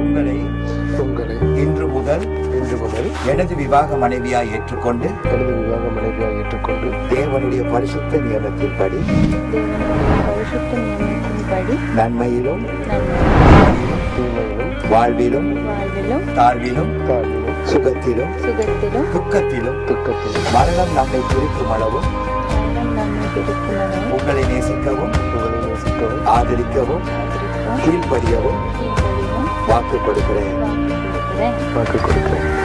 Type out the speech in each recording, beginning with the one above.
உங்களை இன்று முதல் இன்று முதல் எனது விவாக மனைவியாய் ஏற்றுக்கொண்டு எனது விவாக மனைவியாக ஏற்றுக்கொண்டு தேவனுடைய பரிசுத்த நியமத்தின்படி நன்மையிலும் தீமையிலும் வாழ்விலும் வாழ்விலும் தாழ்விலும் தாழ்விலும் சுகத்திலும் சுகத்திலும் துக்கத்திலும் துக்கத்திலும் மரணம் நம்மை பிரிக்கும் அளவும் உங்களை நேசிக்கவும் உங்களை நேசிக்கவும் ஆதரிக்கவும் கீழ்ப்படியவும் வாக்கு கொடுக்கிறேன். வாக்கு கொடுக்கிறேன்.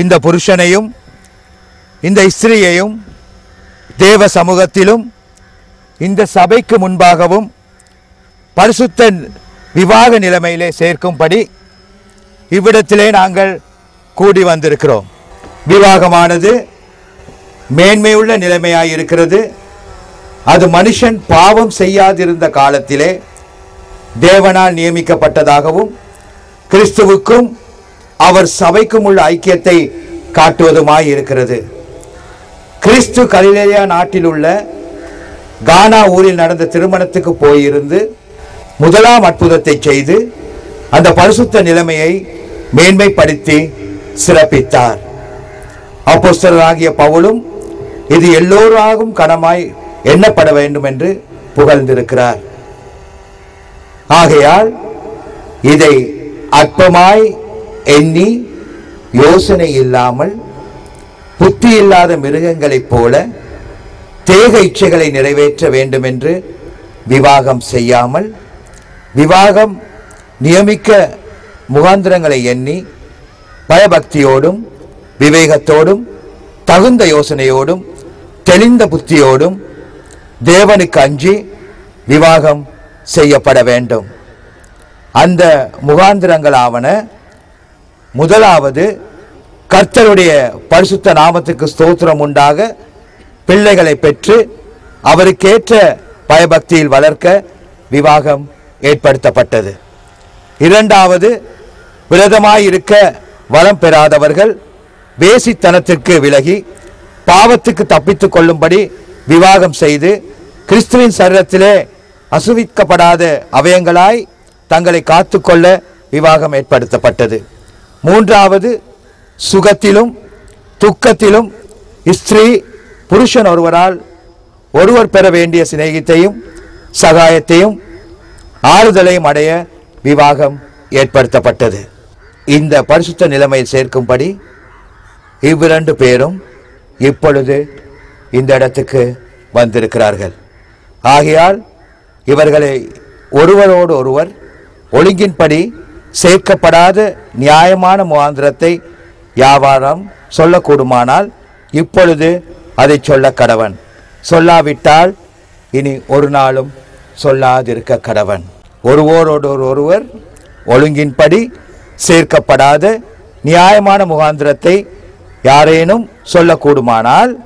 இந்த புருஷனையும் இந்த ஸ்திரீயையும் தேவ சமூகத்திலும் இந்த சபைக்கு முன்பாகவும் பரிசுத்த விவாக நிலைமையிலே சேர்க்கும்படி இவ்விடத்திலே நாங்கள் கூடி வந்திருக்கிறோம். விவாகமானது மேன்மையுள்ள நிலைமையாக இருக்கிறது. அது மனுஷன் பாவம் செய்யாதிருந்த காலத்திலே தேவனால் நியமிக்கப்பட்டதாகவும் கிறிஸ்துவுக்கும் அவர் சபைக்கும் உள்ள ஐக்கியத்தை காட்டுவதுமாய் இருக்கிறது. கிறிஸ்து கலிலேயா நாட்டில் உள்ள கானா ஊரில் நடந்த திருமணத்துக்கு போயிருந்து முதலாம் அற்புதத்தை செய்து அந்த பரிசுத்த நிலைமையை மேன்மைப்படுத்தி சிறப்பித்தார். அப்போஸ்தலராகிய பவுலும் இது எல்லோராகும் கனமாய் எண்ணப்பட வேண்டும் என்று புகழ்ந்திருக்கிறார். ஆகையால் இதை அற்பமாய் எண்ணி யோசனை இல்லாமல் புத்தி இல்லாத மிருகங்களைப் போல தேக இச்சைகளை நிறைவேற்ற வேண்டும் என்று விவாகம் செய்யாமல் விவாகம் நியமிக்க முகாந்திரங்களை எண்ணி பயபக்தியோடும் விவேகத்தோடும் தகுந்த யோசனையோடும் தெளிந்த புத்தியோடும் தேவனுக்கு அஞ்சி விவாகம் செய்யப்பட வேண்டும். அந்த முகாந்திரங்களாவன முதலாவது கர்த்தருடைய பரிசுத்த நாமத்துக்கு ஸ்தோத்திரம் உண்டாக பிள்ளைகளை பெற்று அவருக்கேற்ற பயபக்தியில் வளர்க்க விவாகம் ஏற்படுத்தப்பட்டது. இரண்டாவது விரதமாயிருக்க வரம் பெறாதவர்கள் வேசித்தனத்திற்கு விலகி பாவத்துக்கு தப்பித்துக் கொள்ளும்படி விவாகம் செய்து கிறிஸ்துவின் சரீரத்திலே அசுவிக்கப்படாத அவயங்களாய் தங்களை காத்துக்கொள்ள விவாகம் ஏற்படுத்தப்பட்டது. மூன்றாவது சுகத்திலும் துக்கத்திலும் ஸ்திரீ புருஷன் ஒருவரால் ஒருவர் பெற வேண்டிய சிநேகித்தையும் சகாயத்தையும் ஆறுதலையும் அடைய விவாகம் ஏற்படுத்தப்பட்டது. இந்த பரிசுத்த நிலைமையில் சேர்க்கும்படி இவ்விரண்டு பேரும் இப்பொழுது இந்த இடத்துக்கு வந்திருக்கிறார்கள். ஆகையால் இவர்களை ஒருவரோடு ஒருவர் ஒழுங்கின்படி சேர்க்கப்படாத நியாயமான முகாந்திரத்தை வியாபாரம் சொல்லக்கூடுமானால் இப்பொழுது அதை சொல்ல கடவன். சொல்லாவிட்டால் இனி ஒரு நாளும் சொல்லாதிருக்க கடவன். ஒருவரோடு ஒருவர் ஒழுங்கின்படி சேர்க்கப்படாத நியாயமான முகாந்திரத்தை யாரேனும் சொல்லக்கூடுமானால்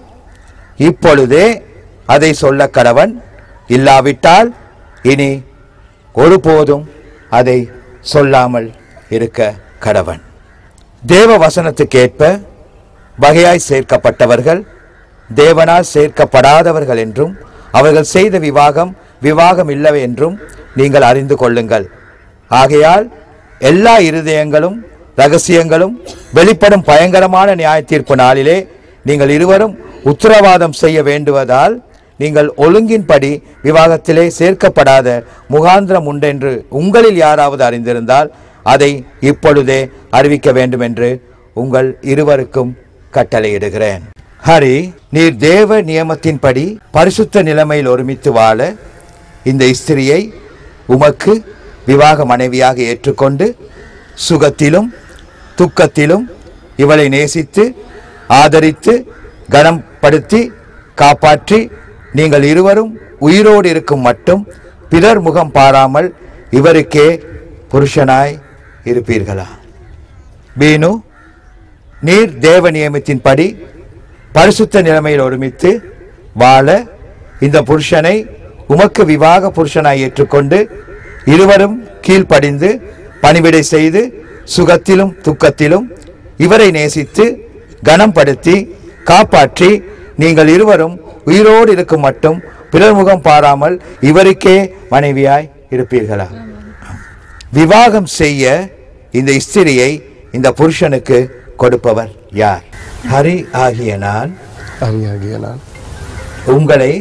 இப்பொழுதே அதை சொல்ல கடவன். இல்லாவிட்டால் இனி ஒருபோதும் அதை சொல்லாமல் இருக்க கடவன். தேவ வசனத்துக்கேற்ப வகையாய் சேர்க்கப்பட்டவர்கள் தேவனால் சேர்க்கப்படாதவர்கள் என்றும் அவர்கள் செய்த விவாகம் விவாகம் இல்லை என்றும் நீங்கள் அறிந்து கொள்ளுங்கள். ஆகையால் எல்லா இருதயங்களும் ரகசியங்களும் வெளிப்படும் பயங்கரமான நியாய தீர்ப்பு நாளிலே நீங்கள் இருவரும் உத்தரவாதம் செய்ய வேண்டுவதால் நீங்கள் ஒழுங்கின்படி விவாகத்திலே சேர்க்கப்படாத முகாந்திரம் உண்டென்று உங்களில் யாராவது அறிந்திருந்தால் அதை இப்பொழுதே அறிவிக்க வேண்டும் என்று உங்கள் இருவருக்கும் கட்டளையிடுகிறேன். ஹரி நீர் தேவ நியமத்தின்படி பரிசுத்த நிலைமையில் ஒருமித்து வாழ இந்த ஸ்திரியை உமக்கு விவாக மனைவியாக ஏற்றுக்கொண்டு சுகத்திலும் துக்கத்திலும் இவளை நேசித்து ஆதரித்து கனப்படுத்தி காப்பாற்றி நீங்கள் இருவரும் உயிரோடு இருக்கும் மட்டும் பிறர் முகம் பாராமல் இவருக்கே புருஷனாய் இருப்பீர்களா? பீனு நீர் தேவ நியமத்தின்படி பரிசுத்த நிலைமையில் ஒருமித்து வாழ இந்த புருஷனை உமக்கு விவாக புருஷனாய் ஏற்றுக்கொண்டு இருவரும் கீழ்ப்படிந்து பணிவிடை செய்து சுகத்திலும் துக்கத்திலும் இவரை நேசித்து கனப்படுத்தி காப்பாற்றி நீங்கள் இருவரும் உயிரோடு இருக்கும் மட்டும் பிறர் முகம் பாராமல் இவருக்கே மனைவியாய் இருப்பீர்களா? விவாகம் செய்ய இந்த ஸ்திரியை இந்த புருஷனுக்கு கொடுப்பவர் யார்? ஹரி ஆகிய நான். அரியாகிய நான். உங்களை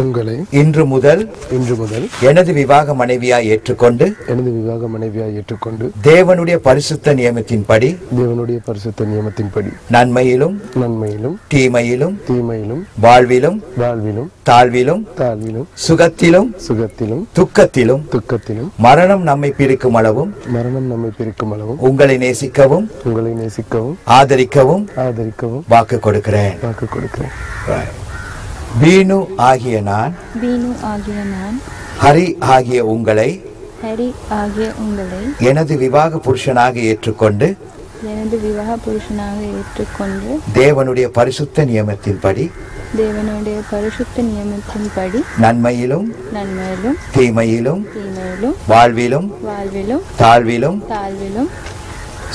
உங்களை இன்று முதல் இன்று முதல் எனது விவாக மனைவியாய் ஏற்றுக்கொண்டு எனது விவாக மனைவியாய் ஏற்றுக்கொண்டு தேவனுடைய பரிசுத்த நியமத்தின்படி தேவனுடைய பரிசுத்த நியமத்தின்படி நன்மையிலும் நன்மையிலும் தீமையிலும் தீமையிலும் வாழ்விலும் வாழ்விலும் தாழ்விலும் தாழ்விலும் சுகத்திலும் சுகத்திலும் துக்கத்திலும் துக்கத்திலும் மரணம் நம்மை பிரிக்கும் அளவும் மரணம் நம்மை பிரிக்கும் அளவும் உங்களை நேசிக்கவும் உங்களை நேசிக்கவும் ஆதரிக்கவும் ஆதரிக்கவும் வாக்கு கொடுக்கிறேன். வாக்கு கொடுக்கிறேன். பீனு ஆகிய நான் பீனு ஆகிய நான் ஹரி ஆகிய உங்களை ஹரி ஆகிய உங்களை எனது விவாக புருஷனாக ஏற்றுக்கொண்டு எனது விவாக புருஷனாக ஏற்றுக்கொண்டு தேவனுடைய பரிசுத்த நியமத்தின்படி தேவனுடைய பரிசுத்த நியமத்தின்படி நன்மையிலும் நன்மையிலும் தீமையிலும் தீமையிலும் வாழ்விலும் வாழ்விலும் தாழ்விலும் தாழ்விலும்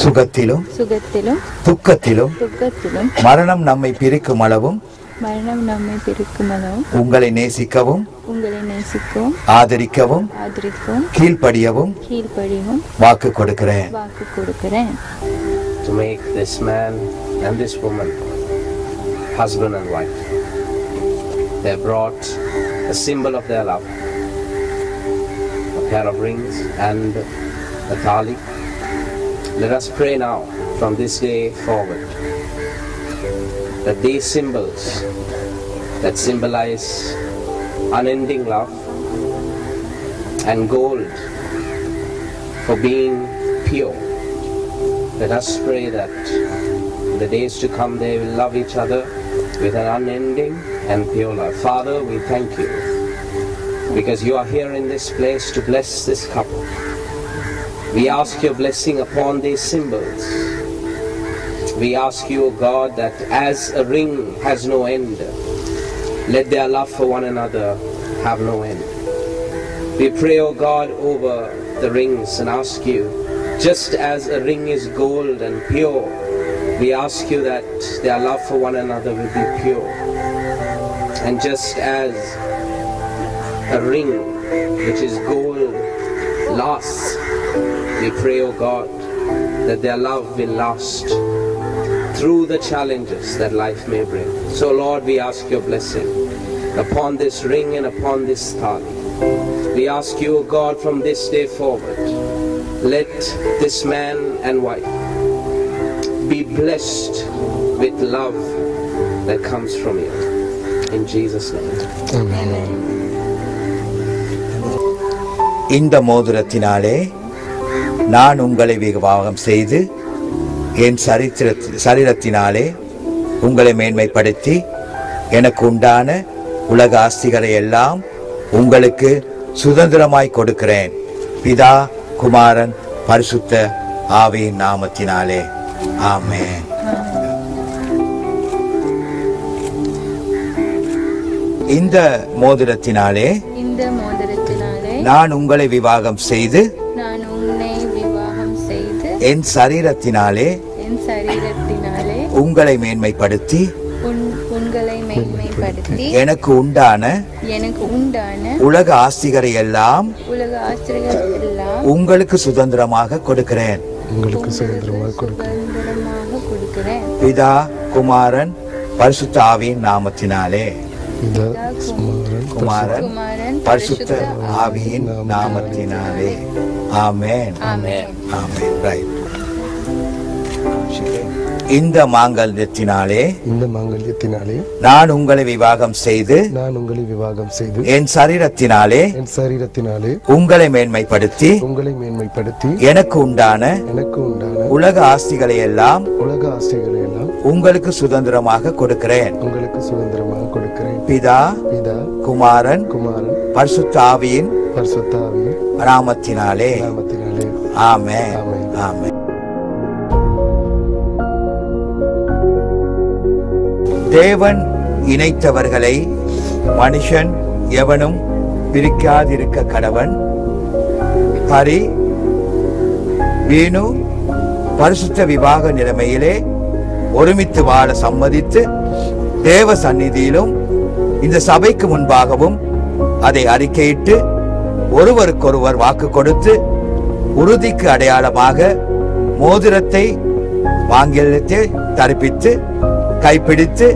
சுகத்திலும் சுகத்திலும் துக்கத்திலும் துக்கத்திலும் மரணம் நம்மை பிரிக்கும் அளவும் மரணம் நம்மை பிரிக்குமளவும் உங்களை நேசிக்கவும் உங்களை நேசிக்கவும் ஆதரிக்கவும் ஆதரிக்கவும் கீழ்ப்படியவும் கீழ்ப்படியவும் வாக்கு கொடுக்கிறேன் வாக்கு கொடுக்கிறேன் to make this man and this woman husband and wife. They brought a symbol of their love, a pair of rings and a thali. Let us pray now from this day forward that these symbols that symbolize unending love and gold for being pure let us pray that in the days to come they will love each other with an unending and pure love. Father, we thank you because you are here in this place to bless this couple. We ask your blessing upon these symbols. We ask you, O God, that as a ring has no end, let their love for one another have no end. We pray, O God, over the rings and ask you, just as a ring is gold and pure, we ask you that their love for one another will be pure. And just as a ring which is gold lasts, we pray, O God, that their love will last through the challenges that life may bring. So, Lord, we ask your blessing upon this ring and upon this thali. We ask you, O God, from this day forward, let this man and wife be blessed with love that comes from you. In Jesus' name. இந்த மோதிரத்தினாலே நான் உங்களை விவாகம் செய்து என் சரித்திர சரீரத்தினாலே உங்களை மேன்மைப்படுத்தி எனக்கு உண்டான உலக ஆஸ்திகளை எல்லாம் உங்களுக்கு சுதந்திரமாய் கொடுக்கிறேன். பிதா குமாரன் பரிசுத்த ஆவியின் நாமத்தினாலே. ஆமென். இந்த மோதிரத்தினாலே இந்த மோதிரத்தினாலே நான் உங்களை விவாகம் செய்து என் சரீரத்தினாலே உங்களை மேன்மைப்படுத்தி உன் உங்களை மேன்மைப்படுத்தி எனக்கு உண்டான எனக்கு உண்டான உலக ஆஸ்திகரை எல்லாம் உலக எல்லாம் உங்களுக்கு சுதந்திரமாக கொடுக்கிறேன். உங்களுக்கு சுதந்திரமாக கொடுக்க சுதந்திரமாக கொடுக்கிறேன். பிதா குமாரன் பரிசுத்த ஆவியின் நாமத்தினாலே. குமாரன் பரிசுத்த ஆவியின் நாமத்தினாலே. ஆமென். ஆமென். ஆமென். ரைட் இந்த மாங்கல்யத்தினாலே இந்த மாங்கல்யத்தினாலே நான் உங்களை விவாகம் செய்து நான் உங்களை விவாகம் செய்து என் சரீரத்தினாலே என் சரீரத்தினாலே உங்களை மேன்மைப்படுத்தி உங்களை மேன்மைப்படுத்தி எனக்கு உண்டான எனக்கு உண்டான உலக ஆஸ்திகளை எல்லாம் உலக ஆசைகளை எல்லாம் உங்களுக்கு சுதந்திரமாக கொடுக்கிறேன். உங்களுக்கு சுதந்திரமாக கொடுக்கிறேன். பிதா பிதா குமாரன் குமாரன் பரிசுத்த ஆவியின் பரிசுத்தாவின் நாமத்தினாலே. நாமத்தினாலே ஆமென். ஆமென். தேவன் இணைத்தவர்களை மனுஷன் எவனும் பிரிக்காதிருக்க கடவன். ஹரி வீணு பரிசுத்த விவாக நிலைமையிலே ஒருமித்து வாழ சம்மதித்து தேவ சந்நிதியிலும் இந்த சபைக்கு முன்பாகவும் அதை அறிக்கையிட்டு ஒருவருக்கொருவர் வாக்கு கொடுத்து உறுதிக்கு அடையாளமாக மோதிரத்தை ஆங்கிலத்தை தரிப்பித்து கைப்பிடித்து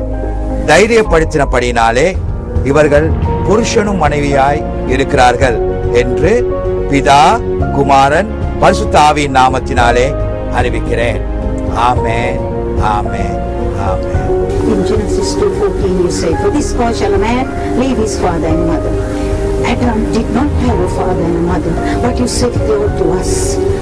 தைரியப்படுத்தினபடினாலே இவர்கள் புருஷனும் மனைவியாய் இருக்கிறார்கள் என்று பிதா குமாரன் பரிசுத்தாவியின் நாமத்தினாலே அறிவிக்கிறேன் ஆமே ஆமே ஆமே In Genesis 2.14 you say, For this cause shall a man leave his father and mother. Adam did not have a father and a mother, but you said it all to us.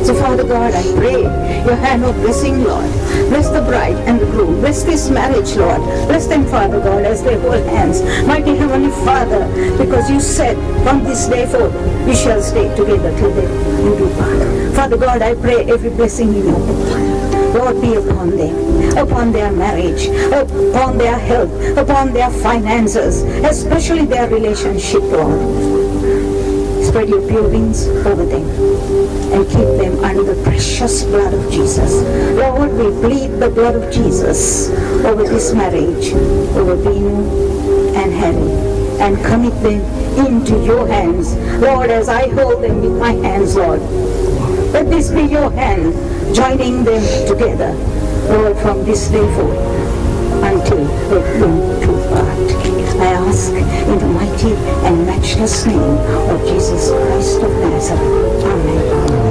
So Father God, I pray your hand of blessing, Lord. Bless the bride and the groom. Bless this marriage, Lord. Bless them, Father God, as they hold hands. Mighty Heavenly Father, because you said, from this day forth, we shall stay together till they you do part. Father God, I pray every blessing in your. Lord, be upon them, upon their marriage, upon their health, upon their finances, especially their relationship, Lord. Spread your pure wings over them and keep them under the precious blood of Jesus. Lord, we plead the blood of Jesus over this marriage, over Binu and Harry, and commit them into your hands. Lord, as I hold them with my hands, Lord, let this be your hand joining them together, Lord, from this day forth until they come to part. I ask in the mighty and matchless name of Jesus Christ of Nazareth. Amen.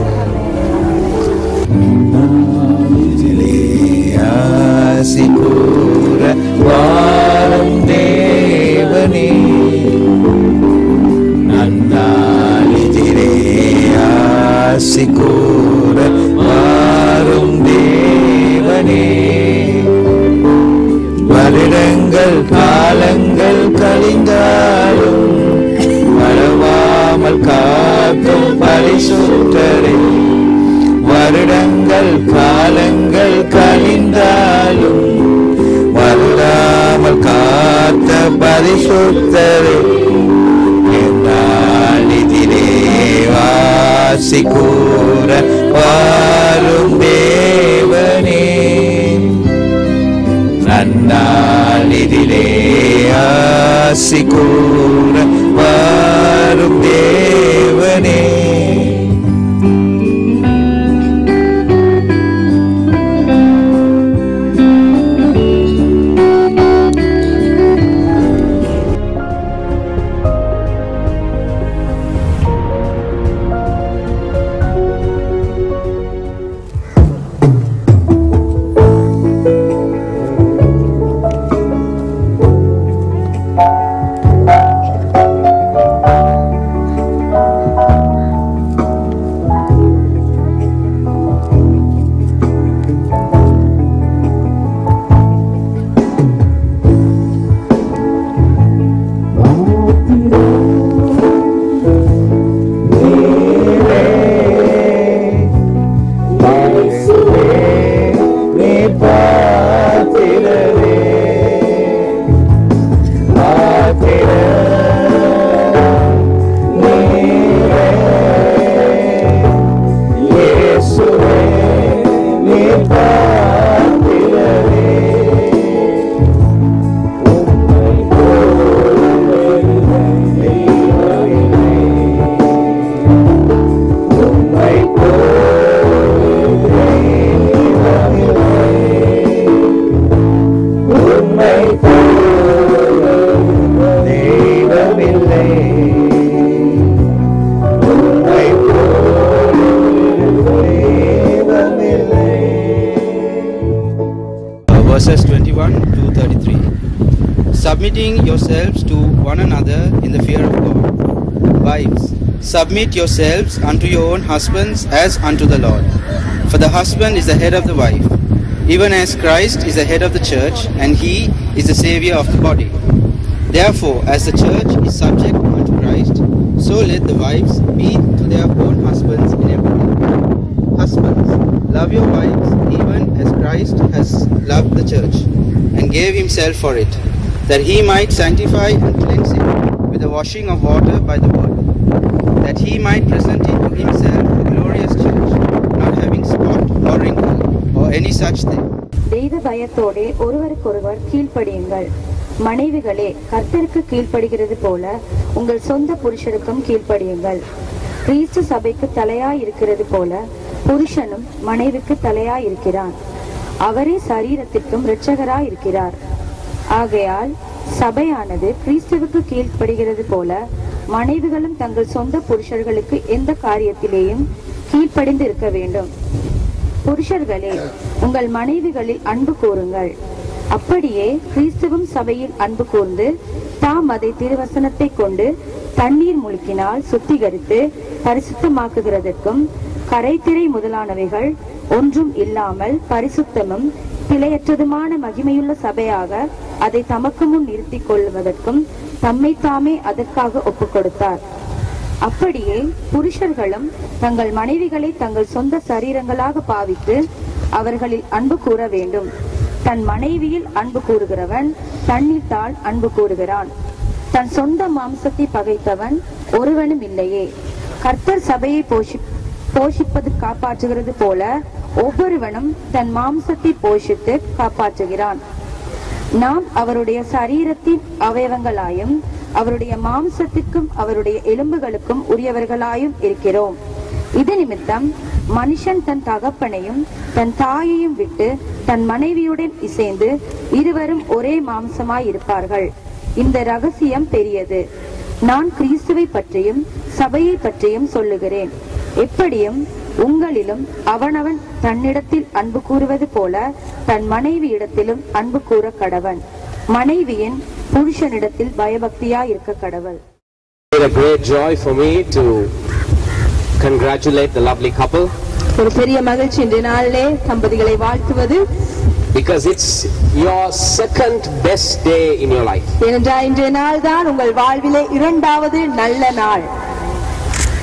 clásico submit yourselves unto your own husbands as unto the Lord. For the husband is the head of the wife, even as Christ is the head of the church, and he is the Saviour of the body. Therefore, as the church is subject unto Christ, so let the wives be to their own husbands in everything. Husbands, love your wives even as Christ has loved the church and gave himself for it, that he might sanctify and cleanse it with the washing of water by the word, that he might present it to himself a glorious church, not having spot or wrinkle or any such thing. தெய்வ பயத்தோடே ஒருவருக்கொருவர் கீழ்ப்படியுங்கள். மனைவிகளே கர்த்தருக்கு கீழ்ப்படுகிறது போல உங்கள் சொந்த புருஷருக்கும் கீழ்ப்படியுங்கள். கிறிஸ்து சபைக்கு தலையாய் இருக்கிறது போல புருஷனும் மனைவிக்கு தலையாய் இருக்கிறான் அவரே சரீரத்திற்கும் இரட்சகராய் இருக்கிறார் ஆகையால் சபையானது கிறிஸ்துவுக்கு கீழ்ப்படுகிறது போல மனைவிகளும் தங்கள் சொந்த புருஷர்களுக்கு எந்த காரியத்திலேயும் கீழ்ப்படிந்து இருக்க வேண்டும். புருஷர்களே உங்கள் மனைவிகளில் அன்பு கூறுங்கள். அப்படியே கிறிஸ்துவும் சபையில் அன்பு கூர்ந்து தாம் அதை திருவசனத்தை கொண்டு தண்ணீர் முழுக்கினால் சுத்திகரித்து பரிசுத்தமாக்குகிறதற்கும் கரைத்திரை முதலானவைகள் ஒன்றும் இல்லாமல் பரிசுத்தமும் பிழையற்றதுமான மகிமையுள்ள சபையாக அதை தமக்கு முன் நிறுத்திக் கொள்வதற்கும் தம்மை தாமே அதற்காக ஒப்புக் கொடுத்தார் அப்படியே புருஷர்களும் தங்கள் மனைவிகளை தங்கள் சொந்த சரீரங்களாக பாவித்து அவர்களில் அன்பு கூற வேண்டும். தன் மனைவியில் அன்பு கூறுகிறவன் தன்னித்தால் அன்பு கூறுகிறான். தன் சொந்த மாம்சத்தை பகைத்தவன் ஒருவனும் இல்லையே. கர்த்தர் சபையை போஷி போஷிப்பது காப்பாற்றுகிறது போல ஒவ்வொருவனும் தன் மாம்சத்தை போஷித்து காப்பாற்றுகிறான். நாம் அவருடைய சரீரத்தின் அவயவங்களாயும் அவருடைய மாம்சத்துக்கும் அவருடைய எலும்புகளுக்கும் உரியவர்களாயும் இருக்கிறோம். இது நிமித்தம் மனுஷன் தன் தகப்பனையும் தன் தாயையும் விட்டு தன் மனைவியுடன் இசைந்து இருவரும் ஒரே மாம்சமாய் இருப்பார்கள். இந்த ரகசியம் பெரியது. நான் கிறிஸ்துவை பற்றியும் சபையை பற்றியும் சொல்லுகிறேன். எப்படியும் உங்களிலும் அவனவன் தன்னிடத்தில் அன்பு கூறுவது போல தன் மனைவியிடத்திலும் அன்பு கூற கடவன். மனைவியின் புருஷனிடத்தில் பயபக்தியா இருக்க கடவள் a great joy for me to congratulate the lovely couple. ஒரு பெரிய மகிழ்ச்சி இன்றைய நாளிலே தம்பதிகளை வாழ்த்துவது. Because it's your second best day in your life. ஏனென்றால் இன்றைய நாள் தான் உங்கள் வாழ்விலே இரண்டாவது நல்ல நாள்.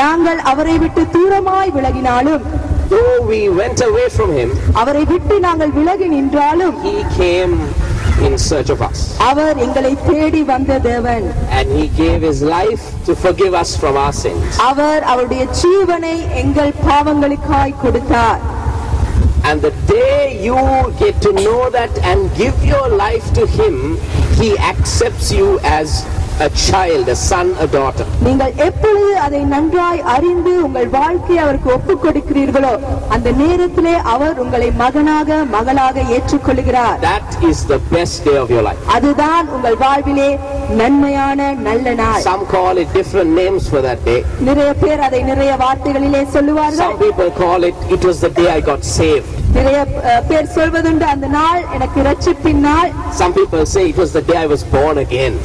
நாங்கள் அவரை விட்டு தூரமாய் விலகினாலும் though we went away from Him, அவரை விட்டு நாங்கள் விலகி நின்றாலும் He came in search of us. அவர் எங்களை தேடி வந்த தேவன் And He gave His life to forgive us from our sins. அவர் அவருடைய ஜீவனை எங்கள் பாவங்களுக்காய் கொடுத்தார் And the day you get to know that and give your life to Him, He accepts you as a child, a son, a daughter. நீங்கள் எப்பொழுது அதை நன்றாய் அறிந்து உங்கள் வாழ்க்கையை அவருக்கு ஒப்புக் கொடுக்கிறீர்களோ அந்த நேரத்திலே அவர் உங்களை மகனாக மகளாக ஏற்றுக்கொள்கிறார் That is the best day of your life. அதுதான் உங்கள் வாழ்விலே நன்மையான நல்ல நாள் Some call it different names for that day. நிறைய பேர் அதை நிறைய வார்த்தைகளிலே சொல்லுவார்கள் Some people call it, it was the day I got saved. நிறைய அஹ், பேர் சொல்வதுண்டு அந்த நாள் எனக்கு இரட்சிப்பின் நாள் Some people say it was the day I was born again.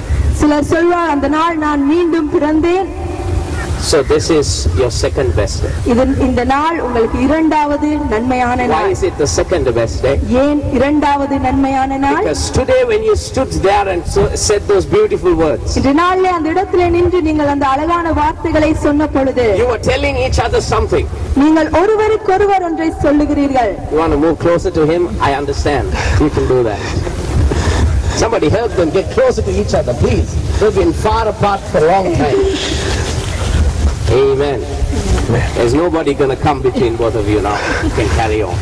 சிலர் சொல்வார் அந்த நாள் நான் மீண்டும் பிறந்தேன் So this is your second best day. இது இந்த நாள் உங்களுக்கு இரண்டாவது நன்மையான Why நாள் is it the second best day? ஏன் இரண்டாவது நன்மையான நாள் Because today when you stood there and so, said those beautiful words, இன்று நாளிலே அந்த இடத்திலே நின்று நீங்கள் அந்த அழகான வார்த்தைகளை சொன்ன பொழுது you were telling each other something. நீங்கள் ஒருவருக்கொருவர் ஒன்றை சொல்லுகிறீர்கள் You want to move closer to him? I understand. You can do that. Somebody help them get closer to each other, please. They've been far apart for a long time. Amen. There's nobody going to come between both of you now. You can carry on.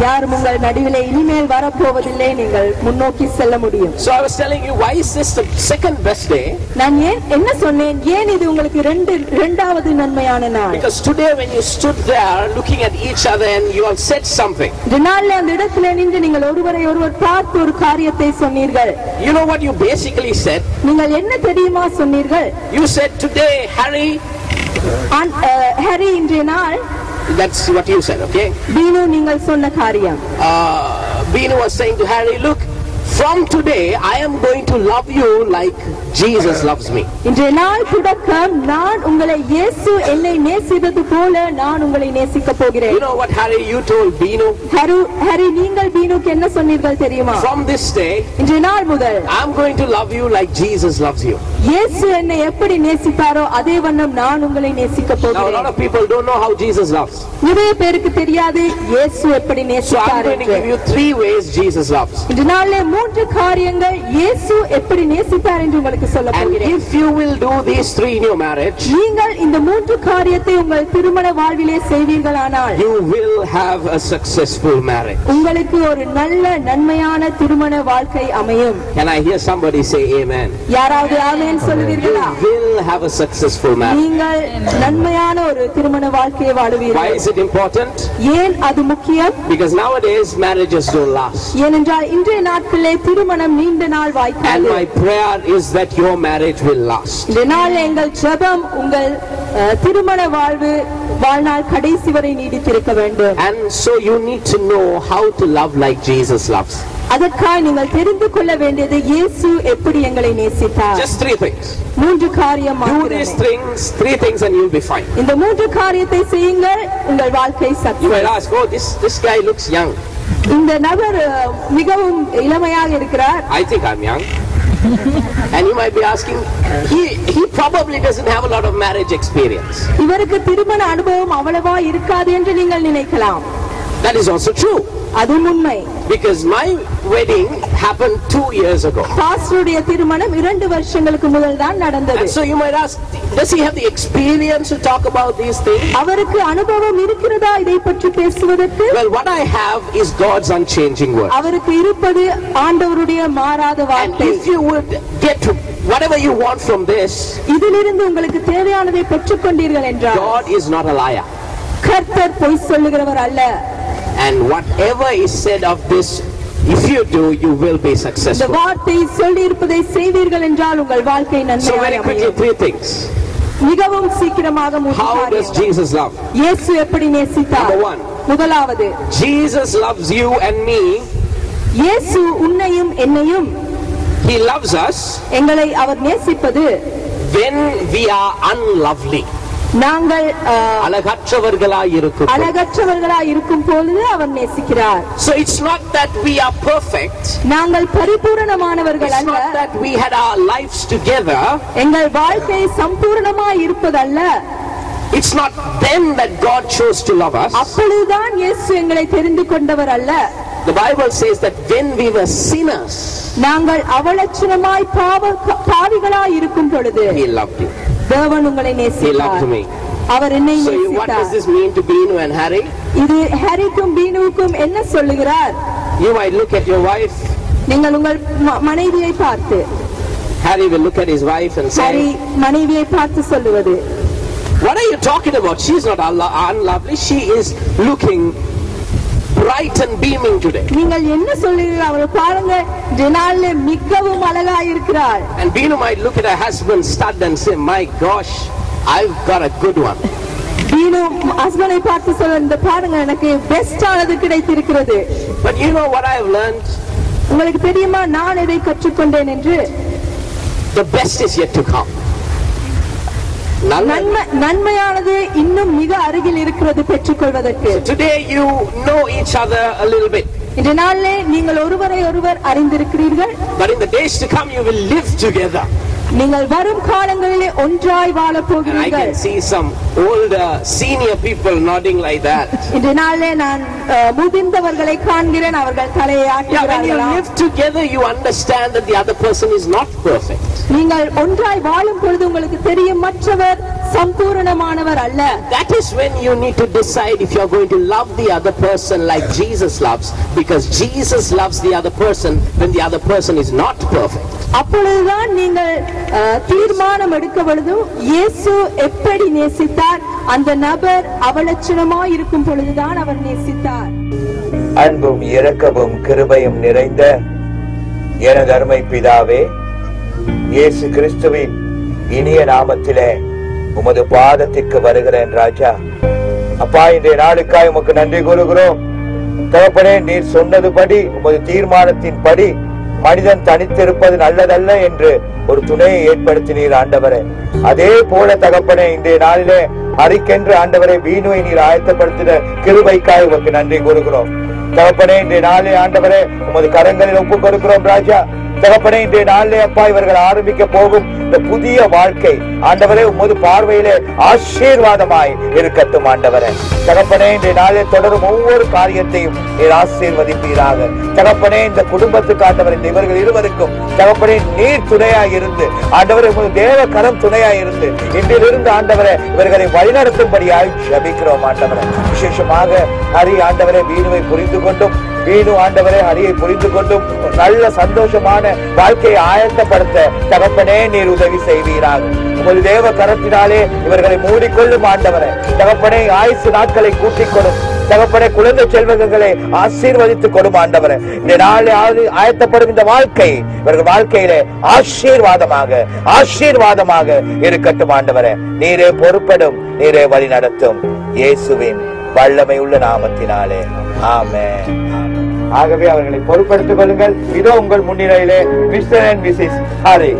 யாரும் உங்கள் நடுவிலே இனிமேல் வரப்போவதில்லை நீங்கள் முன்னோக்கி செல்ல முடியும் So I was telling you, why is this the second best day? நான் ஏன் என்ன சொன்னேன் ஏன் இது உங்களுக்கு ரெண்டு இரண்டாவது நன்மையான நாள் Because today when you stood there looking at each other and you all said something, இந்த நாள்ல அந்த இடத்துல நின்று நீங்கள் ஒருவரை ஒருவர் பார்த்து ஒரு காரியத்தை சொன்னீர்கள் you know what you basically said? நீங்கள் என்ன தெரியுமா சொன்னீர்கள் You said today, Harry, on- அஹ், ஹரி இன்றைய நாள் that's what you said, okay? Uh, Binu ningal sonna. Uh, was saying to Harry, look, From today, I am going to love you like Jesus loves me. இன்றைய நாள் தொடக்கம் நான் உங்களை இயேசு என்னை நேசித்தது போல நான் உங்களை நேசிக்க போகிறேன் You know what, Harry, you told Binu? ஹரு Hari நீங்கள் பீனுக்கு என்ன சொன்னீர்கள் தெரியுமா From this day, இன்றைய நாள் முதல் I'm going to love you like Jesus loves you. இயேசு என்னை எப்படி நேசித்தாரோ அதே வண்ணம் நான் உங்களை நேசிக்க Now, a lot போகிறேன் of people don't know how Jesus loves. நிறைய பேருக்கு தெரியாது இயேசு எப்படி So I'm நேசித்தார் going to என்று give you three ways Jesus loves. இன்று நாளிலே மூன்று காரியங்கள் இயேசு எப்படி நேசித்தார் என்று உங்களுக்கு சொல்ல And போகிறேன் if you will do these three in your marriage, நீங்கள் இந்த மூன்று காரியத்தை உங்கள் திருமண வாழ்விலே செய்வீர்களானால் you will have a successful marriage. உங்களுக்கு ஒரு நல்ல நன்மையான திருமண வாழ்க்கை அமையும் Can I hear somebody say amen? யாராவது ஆமென் You சொல்லுவீர்களா will have a successful marriage. நீங்கள் நன்மையான ஒரு திருமண வாழ்க்கையை Why வாழுவீர்கள் is it important? ஏன் அது முக்கியம் Because nowadays marriages don't last. ஏனென்றால் இன்றைய நாட்களிலே திருமணம் நீண்ட நாள் And வாய்க்காது my prayer is that your marriage will last. இந்த நாள் எங்கள் ஜெபம் உங்கள் திருமண வாழ்வு வாழ்நாள் கடைசி வரை நீடித்திருக்க வேண்டும் And so you need to know how to love like Jesus loves. அதற்காக நீங்கள் தெரிந்து கொள்ள வேண்டியது இயேசு எப்படி எங்களை நேசித்தார் Just three things. மூன்று காரியம் Do மாத்திரமே. these things, three things, and you'll be fine. இந்த மூன்று காரியத்தை செய்யுங்கள் உங்கள் வாழ்க்கை You Sakthi might ask, oh, this, this guy looks young. இந்த நபர் அஹ், மிகவும் இளமையாக இருக்கிறார் I think I'm young. and you might be asking, he, he probably doesn't have a lot of marriage experience. இவருக்கு திருமண அனுபவம் அவ்வளவா இருக்காது என்று நீங்கள் நினைக்கலாம் That is also true. அதுவும் உண்மை Because my wedding happened two years ago. பாஸ்டருடைய திருமணம் இரண்டு வருஷங்களுக்கு முதல் தான் நடந்தது And so you might ask, does he have the experience to talk about these things? அவருக்கு அனுபவம் இருக்கிறதா இதை பற்றி பேசுவதற்கு Well, what I have is God's unchanging word. அவருக்கு இருப்பது ஆண்டவருடைய மாறாத And வார்த்தை if you would get whatever you want from this, இதிலிருந்து உங்களுக்கு தேவையானதை பெற்றுக் கொண்டீர்கள் என்றால் God is not a liar. கர்த்தர் பொய் சொல்லுகிறவர் அல்ல And whatever is said of this, if you do, you will be இந்த successful. வார்த்தை சொல்லி இருப்பதை செய்வீர்கள் என்றால் உங்கள் வாழ்க்கை So நன்மையாக very quickly, அமையும். three things. மிகவும் சீக்கிரமாக மூன்று How does காரியங்கள். Jesus love? இயேசு எப்படி நேசித்தார் Number one. முதலாவது Jesus loves you and me. இயேசு உன்னையும் என்னையும் He loves us எங்களை அவர் நேசிப்பது when we are unlovely. நாங்கள் அழகற்றவர்களாய் இருக்கும் அழகற்றவர்களாய் இருக்கும் பொழுது அவர் நேசிக்கிறார் So it's not that we are perfect. நாங்கள் பரிபூரணமானவர்கள் அல்ல not that we had our lives together. எங்கள் வாழ்க்கை சம்பூர்ணமாய் இருப்பதல்ல It's not then that God chose to love us. அப்பொழுதுதான் இயேசு எங்களை தெரிந்து கொண்டவர் அல்ல The Bible says that when we were sinners, நாங்கள் அவலட்சணமாய் பாவ பாவிகளாய் இருக்கும் பொழுது He loved you. தேவன் உங்களை He நேசித்தார் loved me. அவர் என்னை So you, what does நேசித்தார் this mean to Binu and Harry? இது ஹரிக்கும் பீனுவுக்கும் என்ன சொல்லுகிறார் You might look at your wife. நீங்கள் உங்கள் ம- மனைவியை பார்த்து Harry will look at his wife and Hari say, மனைவியை பார்த்து சொல்லுவது What are you talking about? She's not unlo- unlovely. She is looking bright and beaming today. நீங்கள் என்ன சொல்லுகிறீர்கள் அவரை பாருங்க இந்த நாள்ல மிகவும் அழகாய் இருக்கிறாள் And Binu might look at her husband stud and say, My gosh, I've got a good one. Beenu ஹஸ்பண்டை பார்த்து சொல்ல இந்த பாருங்க எனக்கு பெஸ்ட் ஆனது கிடைத்திருக்கிறது But you know what I've learned? உங்களுக்கு தெரியுமா நான் எதை கற்றுக்கொண்டேன் என்று The best is yet to come. நன்மை நன்மையானது இன்னும் மிக அருகில் இருக்கிறது பெற்றுக்கொள்வதற்கு Today you know each other a little bit. இந்த நாளிலே நீங்கள் ஒருவரை ஒருவர் அறிந்திருக்கிறீர்கள் But in the days to come, you will live together. நீங்கள் வரும் காலங்களிலே ஒன்றாய் வாழ And I போகிறீர்கள் can see some older senior people nodding like that. இந்த நாளிலே நான் முதிர்ந்தவர்களை காண்கிறேன் அவர்கள் தலையை Yeah, when you live together, you understand that the other person is not perfect. நீங்கள் ஒன்றாய் வாழும் பொழுது உங்களுக்கு தெரியும் மற்றவர் சம்பூரணமானவர் அல்ல That is when you need to decide if you're going to love the other person like Jesus loves, because Jesus loves the other person when the other person is not perfect. அப்பொழுதுதான் நீங்கள் தீர்மானம் எடுக்க பொழுதும் இயேசு எப்படி நேசித்தார் அந்த நபர் அவலட்சணமாய் இருக்கும் பொழுதுதான் அவர் நேசித்தார் அன்பும் இரக்கமும் கிருபையும் நிறைந்த எனது அருமை பிதாவே இயேசு கிறிஸ்துவின் இனிய நாமத்திலே உமது பாதத்திற்கு வருகிறேன் ராஜா. அப்பா இன்றைய நாளுக்காய் உமக்கு நன்றி கூறுகிறோம். தகப்பனே நீர் சொன்னதுபடி உமது தீர்மானத்தின்படி மனிதன் தனித்திருப்பது நல்லதல்ல என்று ஒரு துணையை ஏற்படுத்தினீர் ஆண்டவரே. அதே போல தகப்பனே இன்றைய நாளிலே அறிக்கென்று ஆண்டவரை வீணுவை நீர் ஆயத்தப்படுத்தின கிருபைக்காய் உமக்கு நன்றி கூறுகிறோம். தகப்பனே இன்றைய நாளே ஆண்டவரே உமது கரங்களில் ஒப்பு கொடுக்கிறோம் ராஜா. தகப்பனே இன்றைய நாளிலே அப்பா இவர்கள் ஆரம்பிக்க போகும் இந்த புதிய வாழ்க்கை ஆண்டவரே உமது பார்வையிலே ஆசீர்வாதமாய் இருக்கட்டும் ஆண்டவரே. தகப்பனே இன்றைய நாளில் தொடரும் ஒவ்வொரு காரியத்தையும் நீர் ஆசீர்வதிப்பீராக. தகப்பனே இந்த குடும்பத்துக்கு ஆண்டவர் இந்த இவர்கள் இருவருக்கும் தகப்பனே நீர் துணையாய் இருந்து ஆண்டவரை உமது தேவ கரம் துணையாய் இருந்து இன்றிலிருந்து ஆண்டவரை இவர்களை வழிநடத்தும்படியாய் ஜபிக்கிறோம் ஆண்டவரை. விசேஷமாக ஹரி ஆண்டவரே வீணுவை புரிந்து கொண்டும் வீணு ஆண்டவரே ஹரியை புரிந்து கொண்டும் நல்ல சந்தோஷமான வாழ்க்கையை ஆயத்தப்படுத்த தகப்பனே நீர் உதவி செய்வீராக. உமது தேவ கரத்தினாலே இவர்களை மூடிக்கொள்ளும் ஆண்டவரே. தகப்பனே ஆயுசு நாட்களை கூட்டிக் கொடும் தகப்பனே குழந்தை செல்வங்களை ஆசீர்வதித்து கொடும் ஆண்டவர். இந்த நாளில் ஆயத்தப்படும் இந்த வாழ்க்கை இவர்கள் வாழ்க்கையிலே ஆசீர்வாதமாக ஆசீர்வாதமாக இருக்கட்டும் ஆண்டவரே. நீரே பொறுப்படும் நீரே வழி நடத்தும் இயேசுவின் வல்லமை உள்ள நாமத்தினாலே. ஆமே ஆகவே அவர்களை பொறுப்படுத்திக் கொள்ளுங்கள். இதோ உங்கள் முன்னிலையிலே mister and missus Hari.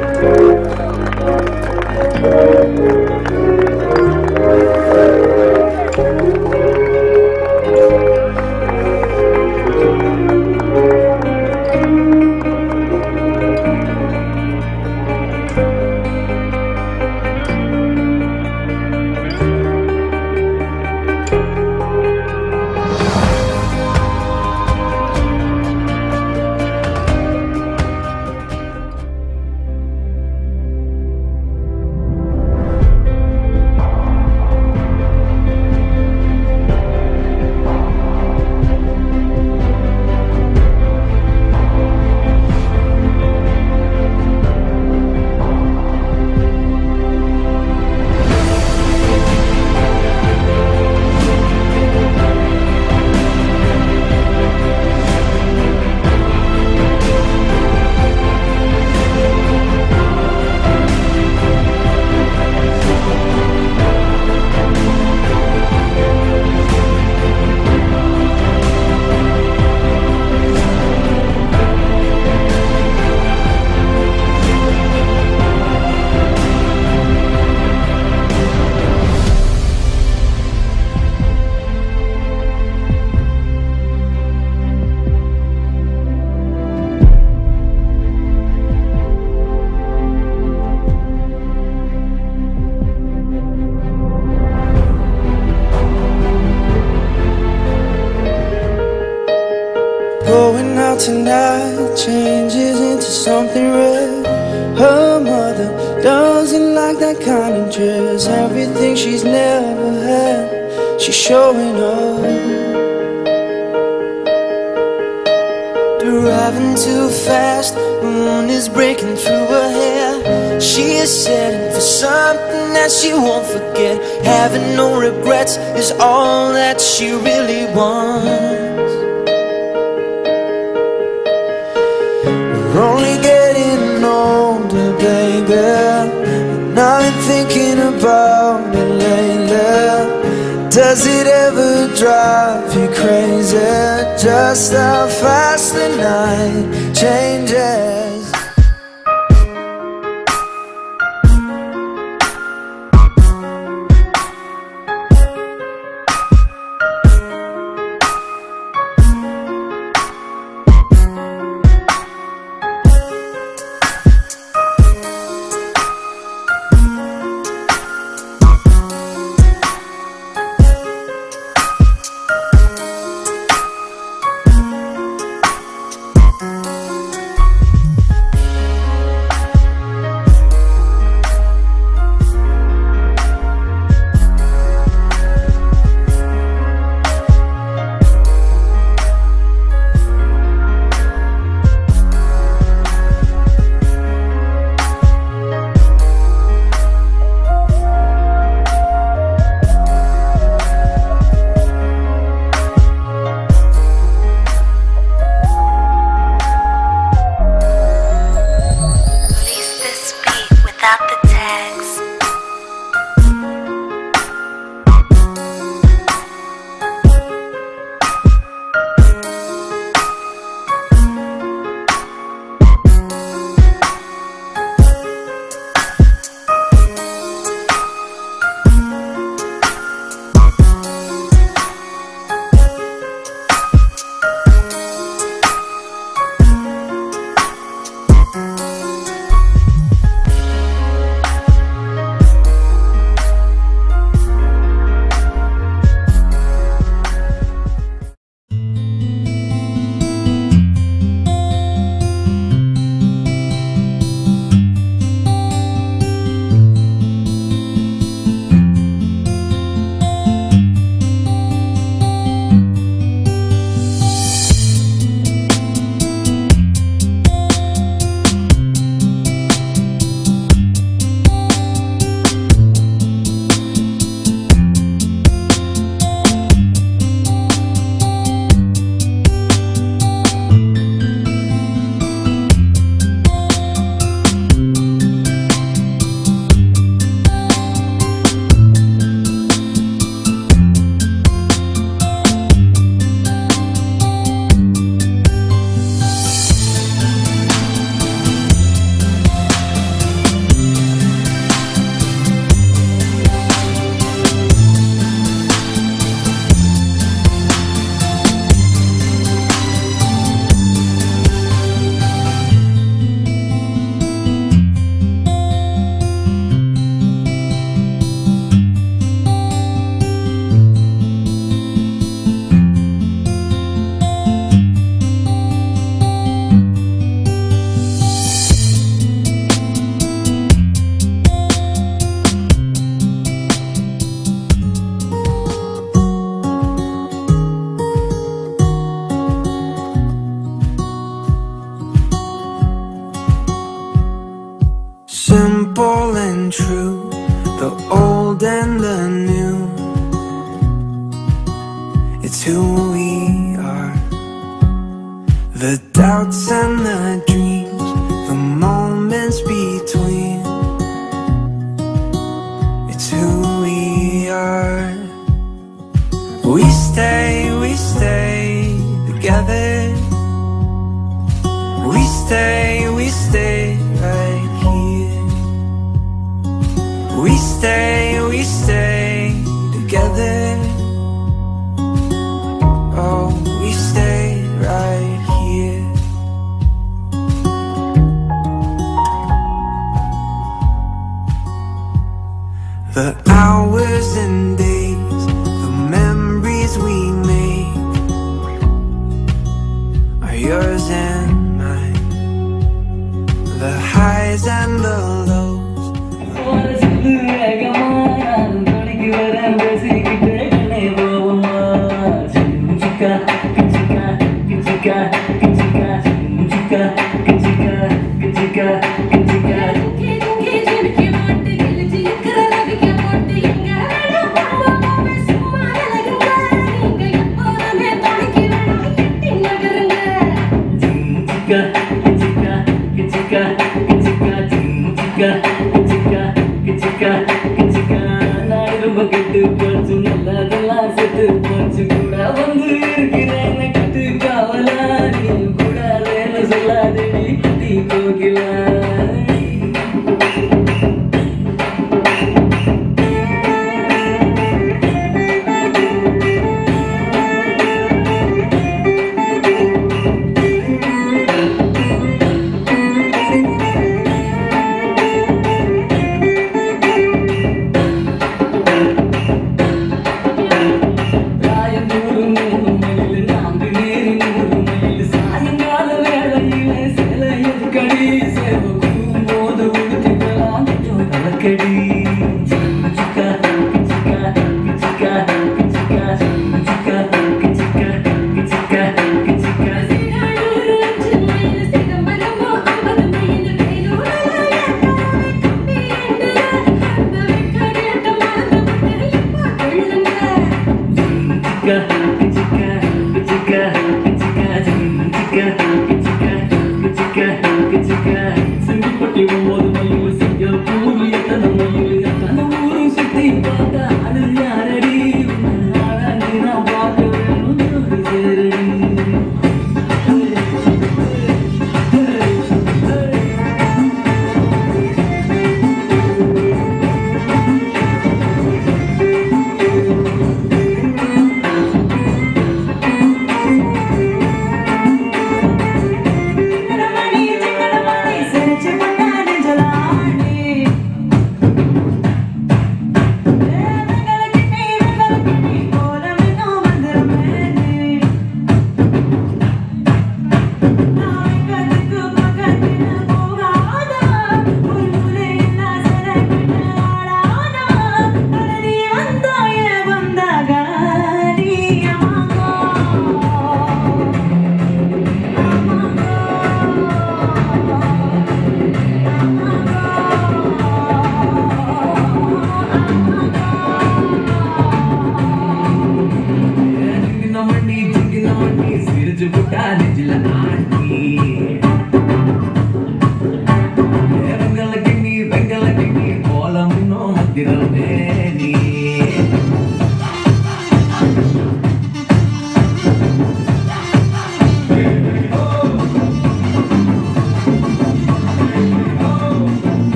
to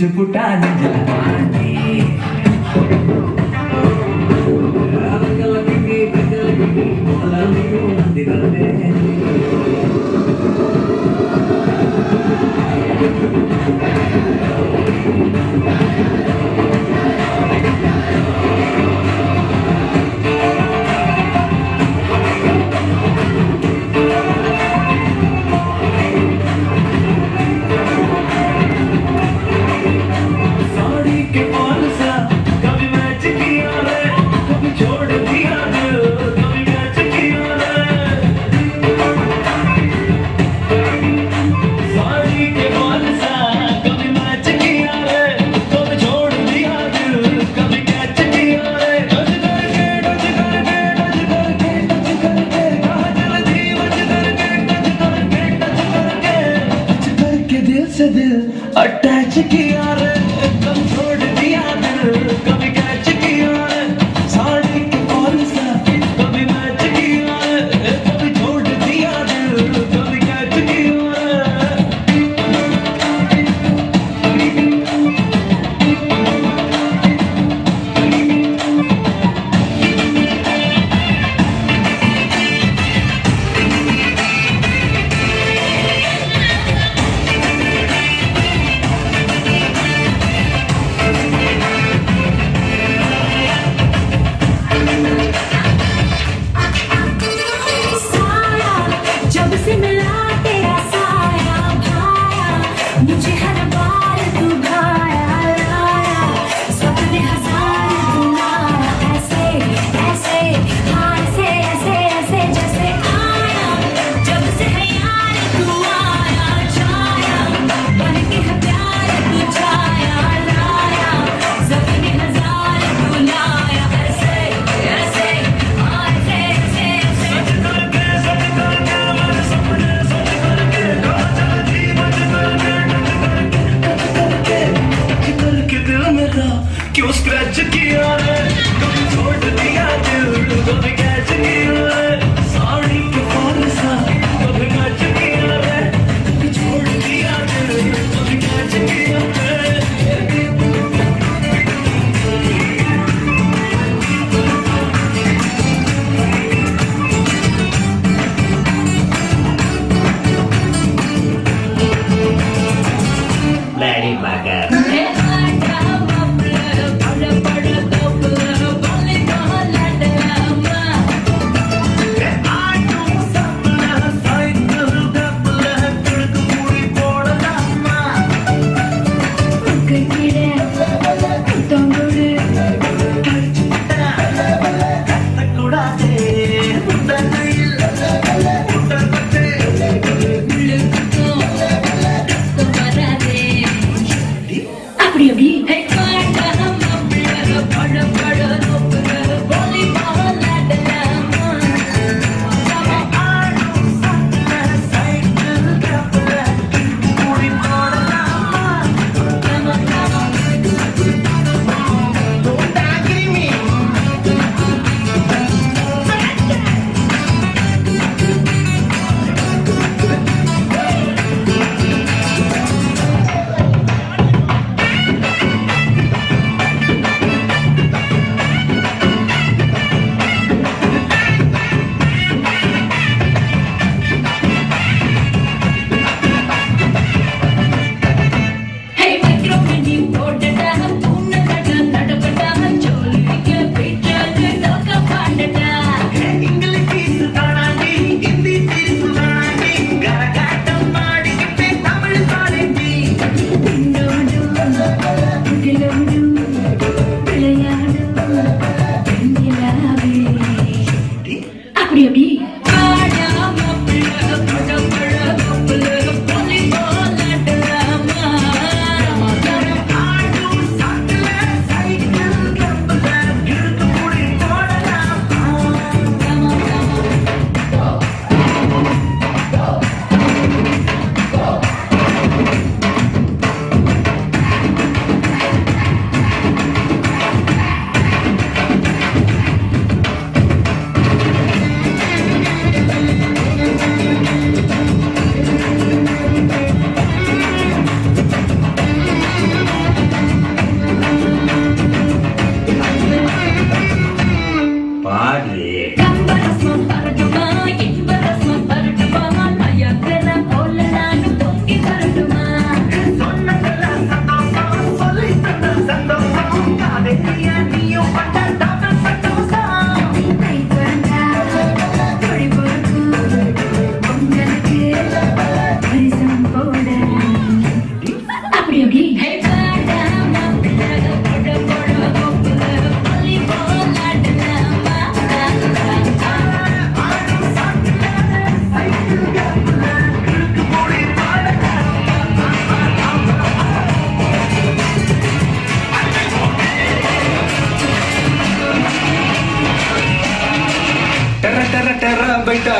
就不打你了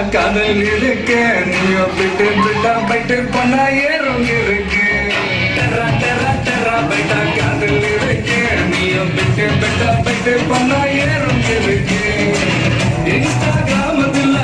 கடல் இருக்கு. நீ விட்டு விட்டா பைட்டு பண்ணா ஏறும் இருக்கு. டெரா டெரா டெரா பைட்டா கடல் இருக்கு. நீ விட்டு விட்டா பைட்டு பண்ணா ஏறும் இருக்கு. இன்ஸ்டாகிராமத்தில்